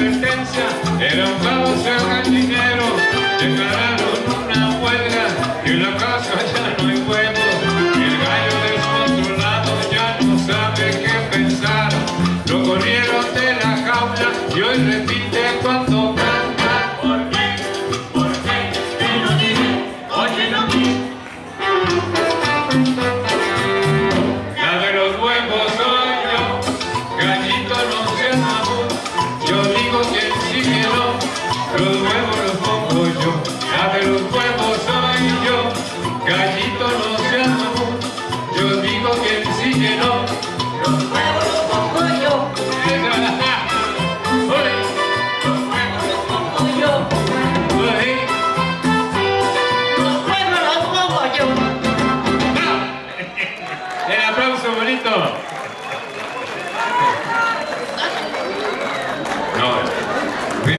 enojados el gallinero declararon una huelga y la casa ya no hay huevos. Y el gallo descontrolado ya no sabe qué pensar. Lo corrieron de la jaula y hoy repite cuando Los huevos soy yo, gallito no se amor. Yo digo que sí que no. Los huevos los pongo yo, los huevos los pongo yo, los huevos los pongo yo. ¡bravo! El aplauso bonito.